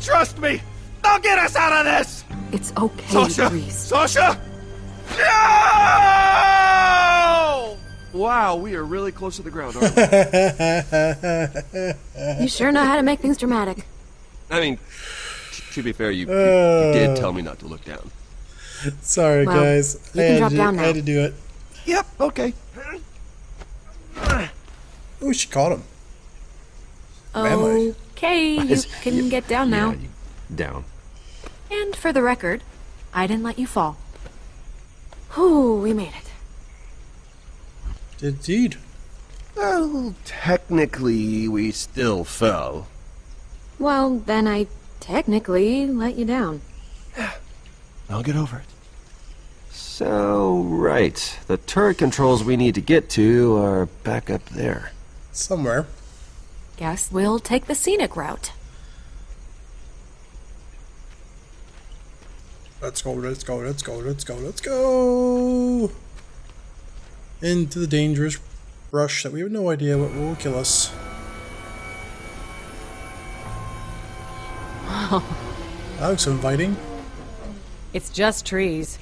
trust me! I'll get us out of this! It's okay, Sasha! Rhys. Sasha! No! Wow, we are really close to the ground, aren't we? You sure know how to make things dramatic. I mean, t- to be fair, you, you, you did oh. tell me not to look down. Sorry, Well, guys. you I can had, drop to, down I had to do it. Yep, okay. Oh, she caught him. Am I? Oh. Okay, you Is- can get down now. Yeah, down. And for the record, I didn't let you fall. Whew, we made it. Indeed. Well, technically, we still fell. Well, then I technically let you down. I'll get over it. So, right. The turret controls we need to get to are back up there. Somewhere. Guess we'll take the scenic route. Let's go, let's go, let's go, let's go, let's go! Into the dangerous brush that we have no idea what will kill us. That looks inviting. It's just trees.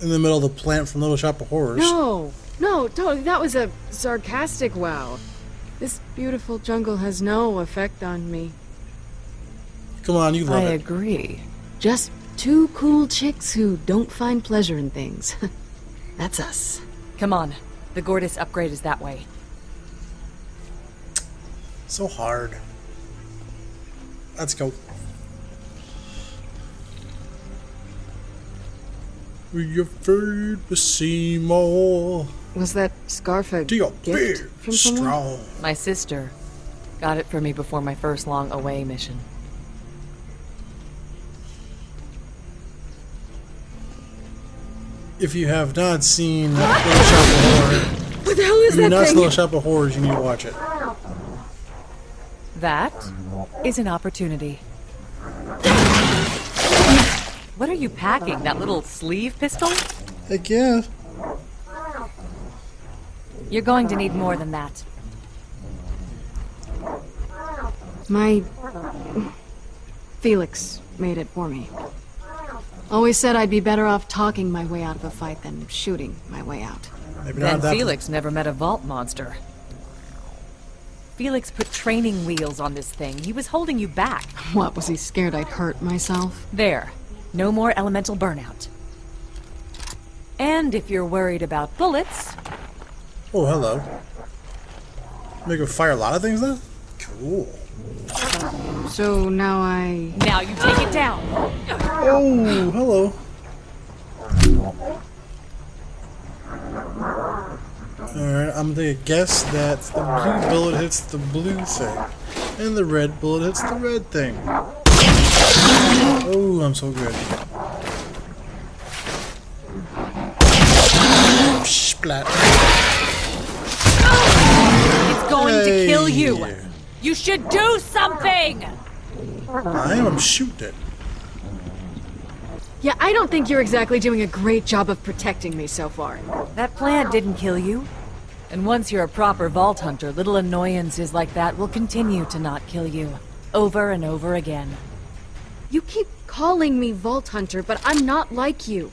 In the middle of the plant from Little Shop of Horrors. No, no, totally. That was a sarcastic wow. This beautiful jungle has no effect on me. Come on, you love I it. agree. Just two cool chicks who don't find pleasure in things. That's us. Come on. The Gortys upgrade is that way. So hard. Let's go. We afraid to see more. Was that scarf a To your gift big, from someone? strong. My sister got it for me before my first long away mission. If you have not seen Little Shop of Horrors, What the hell is you're that not thing? Little Shop of Horrors, you need to watch it. That is an opportunity. What are you packing? That little sleeve pistol? Heck yeah. You're going to need more than that. My Felix made it for me. Always said I'd be better off talking my way out of a fight than shooting my way out. Maybe Then that. Felix never met a vault monster. Felix put training wheels on this thing. He was holding you back. What, was he scared I'd hurt myself? There. No more elemental burnout. And if you're worried about bullets, Oh, hello. Make it fire a lot of things then? Cool. So now I... now you take it down. Oh, hello. Alright, I'm gonna guess that the blue bullet hits the blue thing. And the red bullet hits the red thing. Oh, I'm so good. Splat. It's going to kill you. You should do something! I am shooting it. Yeah, I don't think you're exactly doing a great job of protecting me so far. That plant didn't kill you. And once you're a proper vault hunter, little annoyances like that will continue to not kill you. Over and over again. You keep calling me Vault Hunter, but I'm not like you.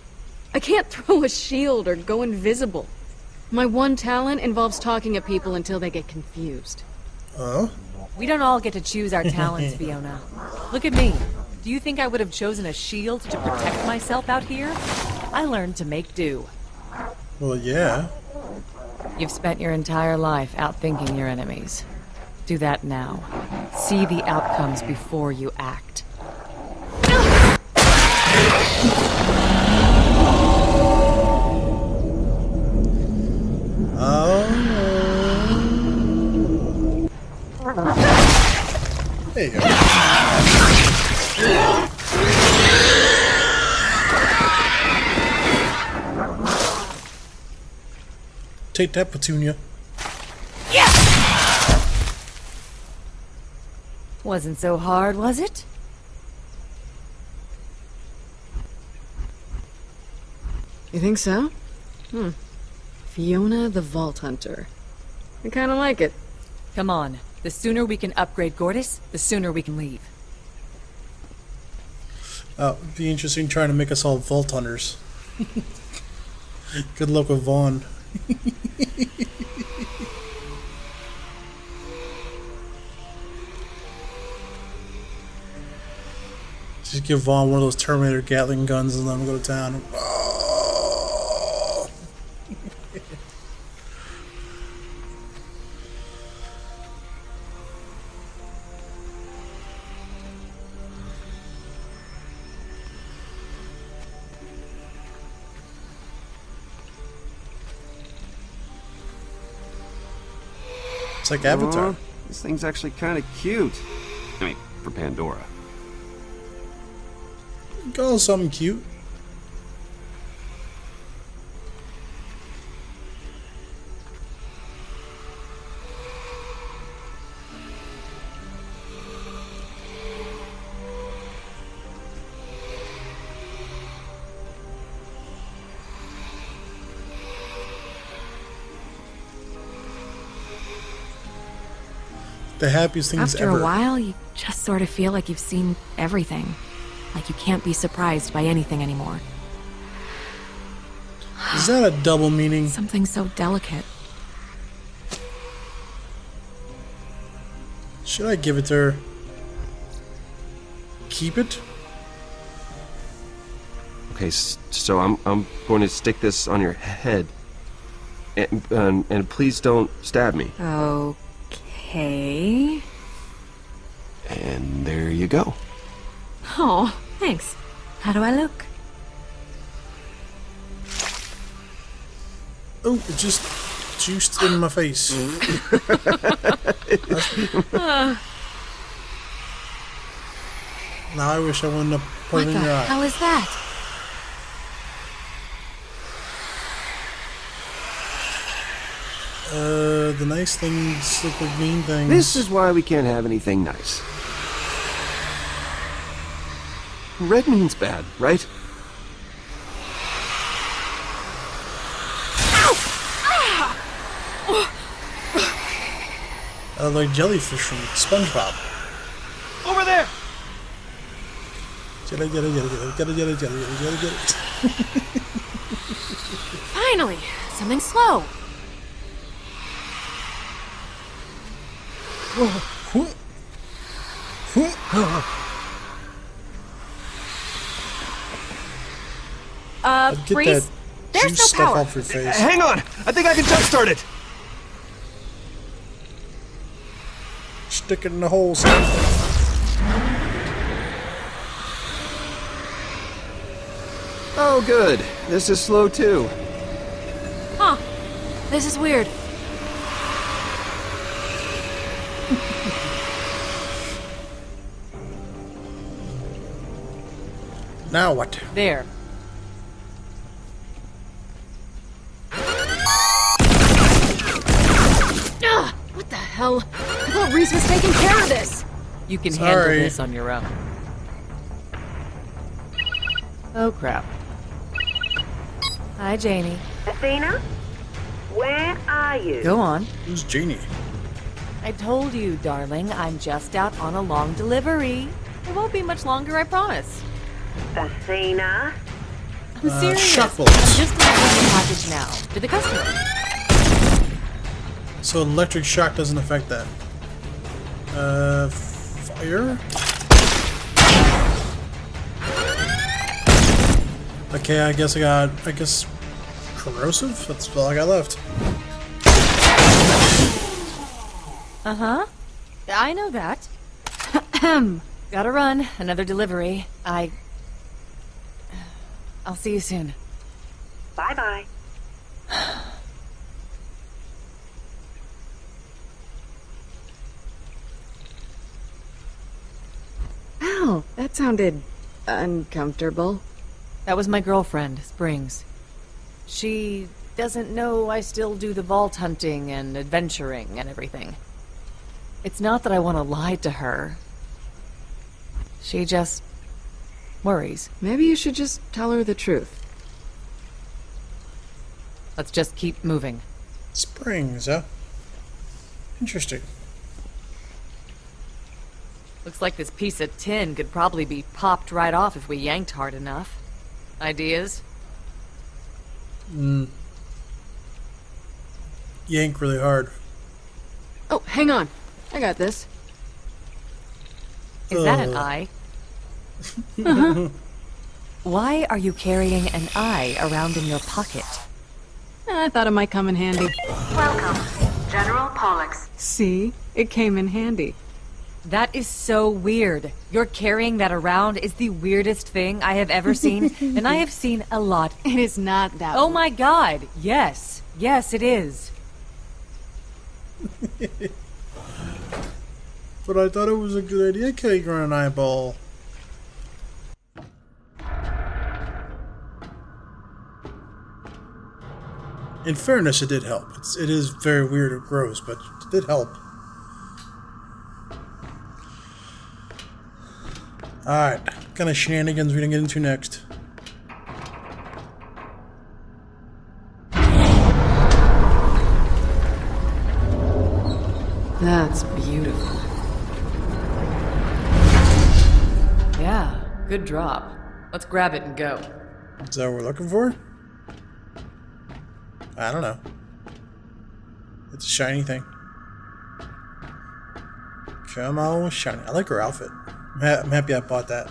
I can't throw a shield or go invisible. My one talent involves talking at people until they get confused. Oh? We don't all get to choose our talents, Fiona. Look at me. Do you think I would have chosen a shield to protect myself out here? I learned to make do. Well, yeah. You've spent your entire life outthinking your enemies. Do that now. See the outcomes before you act. Oh. There you go. Take that, Petunia. Yeah. Wasn't so hard, was it? You think so? Hmm. Fiona the Vault Hunter. I kinda like it. Come on. The sooner we can upgrade Gortys, the sooner we can leave. Oh, it'd be interesting trying to make us all vault hunters. Good luck with Vaughn. Just give Vaughn one of those Terminator Gatling guns and let him go to town. It's like Avatar. Aw, this thing's actually kind of cute. I mean, for Pandora. Call something cute. The happiest things After ever. a while, you just sort of feel like you've seen everything. Like you can't be surprised by anything anymore. Is that a double meaning? Something so delicate. Should I give it to her? Keep it? Okay, so I'm I'm going to stick this on your head, and and, and please don't stab me. Oh, Okay. And there you go. Oh, thanks. How do I look? Oh, it just juiced in my face. now I wish I wouldn't have put What it the in your eye. hell is that? Uh, the nice things look like mean things. This is why we can't have anything nice. Red means bad, right? uh, like jellyfish from SpongeBob. Over there. Jelly, jelly, jelly, jelly, jelly, jelly, jelly, jelly, jelly. Finally, something slow. Uh, Get freeze. that There's juice no stuff power. off your face. Hang on. I think I can jumpstart it. Stick it in the hole. Oh, good. This is slow too. Huh. This is weird. Now what? There. Ugh, what the hell? I thought Rhys was taking care of this. You can Sorry. handle this on your own. Oh, crap. Hi, Janey. Athena? Where are you? Go on. Who's Janey? I told you, darling, I'm just out on a long delivery. It won't be much longer, I promise. Athena? I'm Uh, serious. shuffles. I'm just delivering the package now to the customer. So electric shock doesn't affect that. Uh, fire? Okay, I guess I got, I guess, corrosive? That's all I got left. Uh huh. I know that. Gotta run. Another delivery. I. I'll see you soon. Bye bye. Ow, that sounded uncomfortable. That was my girlfriend, Springs. She doesn't know I still do the vault hunting and adventuring and everything. It's not that I want to lie to her. She just worries. Maybe you should just tell her the truth. Let's just keep moving. Springs, huh? Interesting. Looks like this piece of tin could probably be popped right off if we yanked hard enough. Ideas? Hmm. Yank really hard. Oh, hang on. I got this. Is that an uh. Ugh. eye? Why are you carrying an eye around in your pocket? Eh, I thought it might come in handy. Welcome, General Pollux. See? It came in handy. That is so weird. You're carrying that around is the weirdest thing I have ever seen, and I have seen a lot. It is not that. Oh my god, yes. Yes, it is. But I thought it was a good idea carrying around an eyeball. In fairness, it did help. It's, it is very weird and gross, but it did help. Alright, kind of shenanigans we're gonna get into next? That's beautiful. Yeah, good drop. Let's grab it and go. Is that what we're looking for? I don't know. It's a shiny thing. Come on, shiny. I like her outfit. I'm, I'm happy I bought that.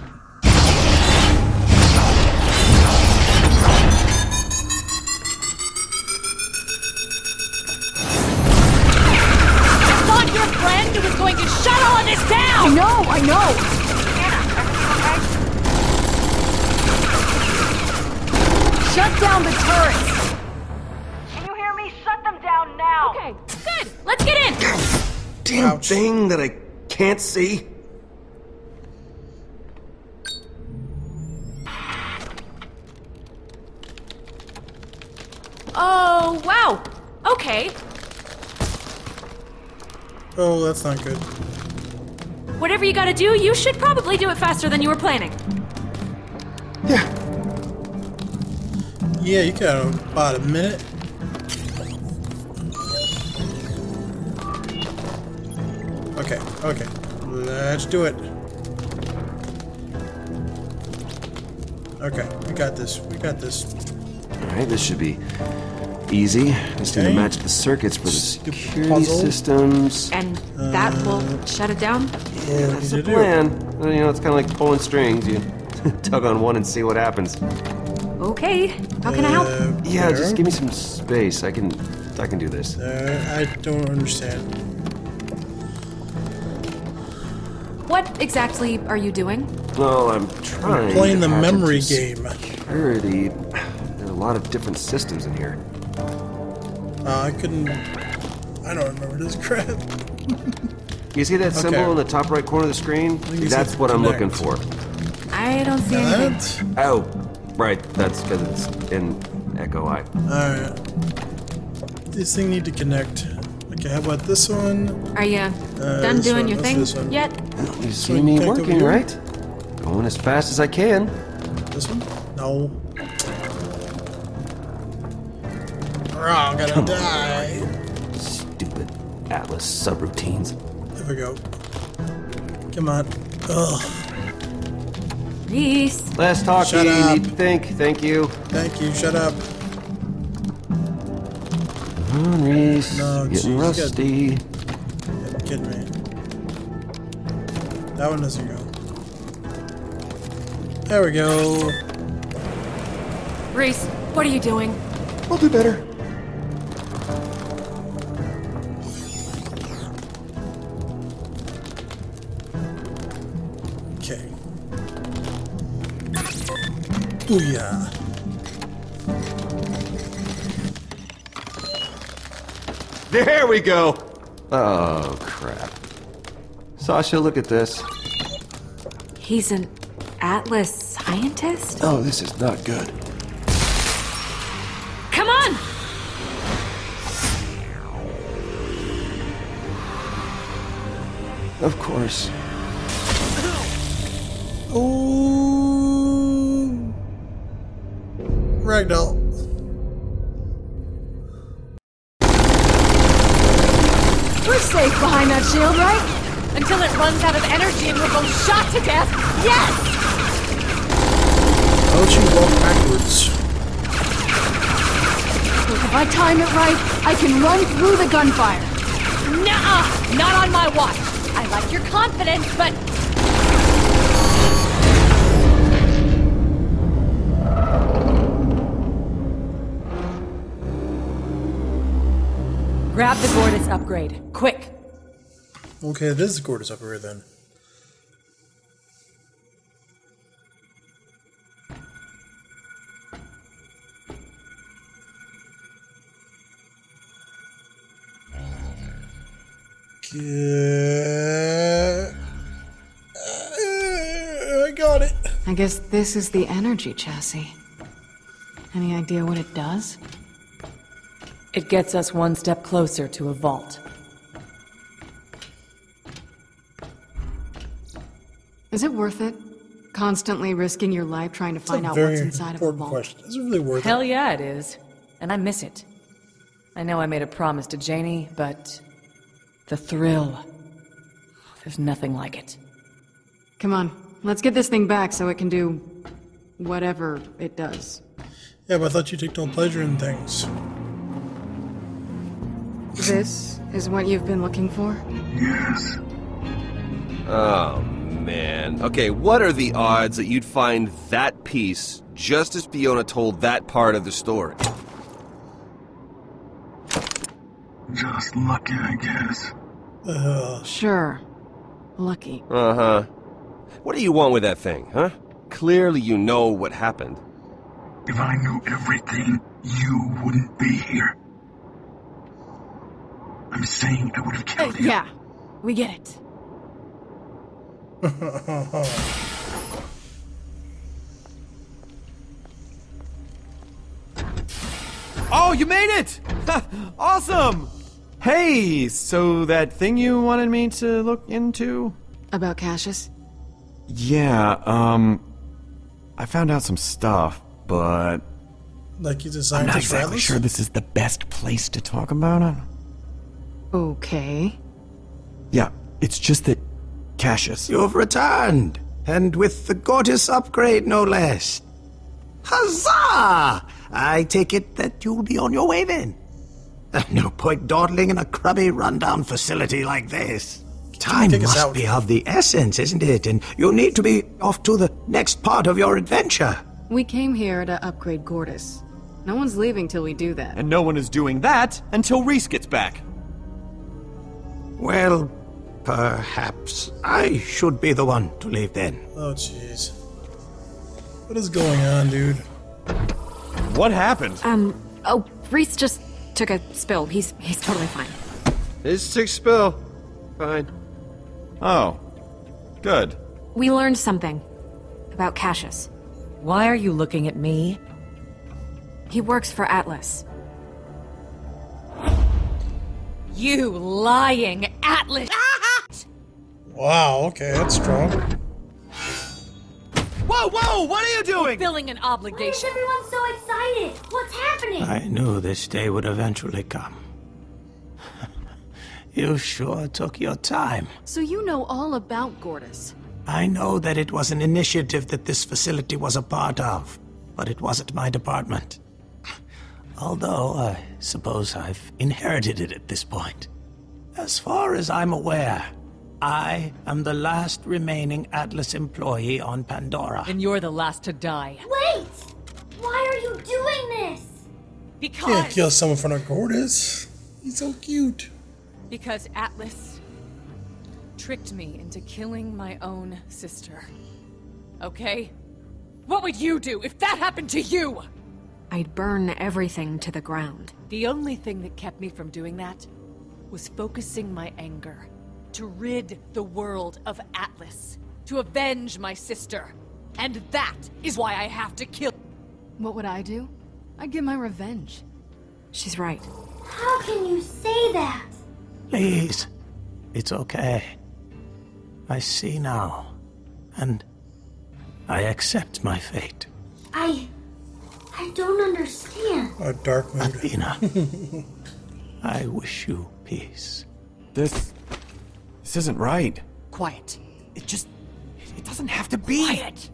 thought your friend was going to shut all of this down! I know, I know! Shut down the turrets! Let's get in. Damn Ouch. thing that I can't see. Oh, wow. Okay. Oh, that's not good. Whatever you gotta do, you should probably do it faster than you were planning. Yeah. Yeah, you got about a minute. Okay, okay. Let's do it. Okay, we got this. We got this. Alright, this should be easy. Just need to match the circuits for the security puzzle. systems. And that will shut it down? Yeah, that's the you do. plan. Well, You know, it's kind of like pulling strings. You tug on one and see what happens. Okay. How can I help? Uh, Yeah, there. just give me some space. I can, I can do this. Uh, I don't understand. What exactly are you doing? Well, I'm trying. Playing to the memory into game. Security. There are a lot of different systems in here. Uh, I couldn't. I don't remember this crap. You see that symbol Okay. in the top right corner of the screen? That's a what I'm looking for. I don't see anything. That? Oh, right. That's because it's in Echo Eye. Alright. This thing need to connect. Okay, how about this one? Are you Uh, done doing one, your thing do this one. yet? You see me working, right? Going as fast as I can. This one? No. We're all gonna Come on. die. Stupid Atlas subroutines. There we go. Come on. Ugh. Rhys. Less talking. Shut up. Need to think. Thank you. Thank you. Shut up. Come on, Rhys. No, Getting geez, you got- rusty. You're kidding me. That one doesn't go. There we go. Rhys, what are you doing? I'll do better. Okay. Booyah. There we go. Oh, crap. Sasha, look at this. He's an Atlas scientist? Oh, this is not good. Come on! Of course. Oh. Ragdoll. Runs out of energy and we're both shot to death. Yes! How about you walk backwards? Look, if I time it right, I can run through the gunfire. Nuh-uh! Not on my watch. I like your confidence, but Grab the Gortys upgrade. Quick! Okay, this is Gortys up here then. Get... Uh, I got it. I guess this is the energy chassis. Any idea what it does? It gets us one step closer to a vault. Is it worth it? Constantly risking your life trying to It's find out what's inside of a important vault. question. Is it really worth Hell it? Hell yeah, it is. And I miss it. I know I made a promise to Janey, but the thrill. There's nothing like it. Come on, let's get this thing back so it can do whatever it does. Yeah, but I thought you took no pleasure in things. This is what you've been looking for? Yes. Oh, man. Okay, what are the odds that you'd find that piece just as Fiona told that part of the story? Just lucky, I guess. Uh. Sure. Lucky. Uh huh. What do you want with that thing, huh? Clearly, you know what happened. If I knew everything, you wouldn't be here. I'm saying I would have Uh, killed you. yeah, we get it. Oh, you made it! awesome! Hey, so that thing you wanted me to look into? About Cassius? Yeah, um. I found out some stuff, but Like he's I'm not exactly Atlas? sure this is the best place to talk about it. Okay. Yeah, it's just that Cassius. You've returned, and with the Gortys upgrade, no less. Huzzah! I take it that you'll be on your way then. No point dawdling in a crummy, rundown facility like this. Time must out. be of the essence, isn't it? And you'll need to be off to the next part of your adventure. We came here to upgrade Gortys. No one's leaving till we do that. And no one is doing that until Rhys gets back. Well, perhaps I should be the one to leave then. Oh, jeez. What is going on, dude? What happened? Um, oh, Rhys just took a spill. He's he's totally fine. It's six spill. Fine. Oh, good. We learned something about Cassius. Why are you looking at me? He works for Atlas. You lying Atlas! Wow, okay, that's strong. Whoa, whoa, what are you doing? Filling an obligation. Why is everyone so excited? What's happening? I knew this day would eventually come. you sure took your time. So you know all about Gortys. I know that it was an initiative that this facility was a part of, but it wasn't my department. Although, I suppose I've inherited it at this point. As far as I'm aware, I am the last remaining Atlas employee on Pandora. And you're the last to die. Wait! Why are you doing this? Because. Can't kill someone in front of Gortys. He's so cute. because Atlas tricked me into killing my own sister. Okay? What would you do if that happened to you? I'd burn everything to the ground. The only thing that kept me from doing that was focusing my anger to rid the world of Atlas, to avenge my sister. And that is why I have to kill. What would I do? I'd get my revenge. She's right. How can you say that? Please, it's okay. I see now, and I accept my fate. I. I don't understand. A dark mood. Athena, I wish you peace. This This isn't right. Quiet. It just. It doesn't have to be. Quiet.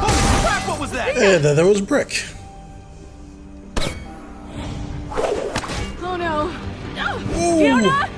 Holy crap, what was that? Uh, and then there was Brick. Oh no. Ooh. Of course.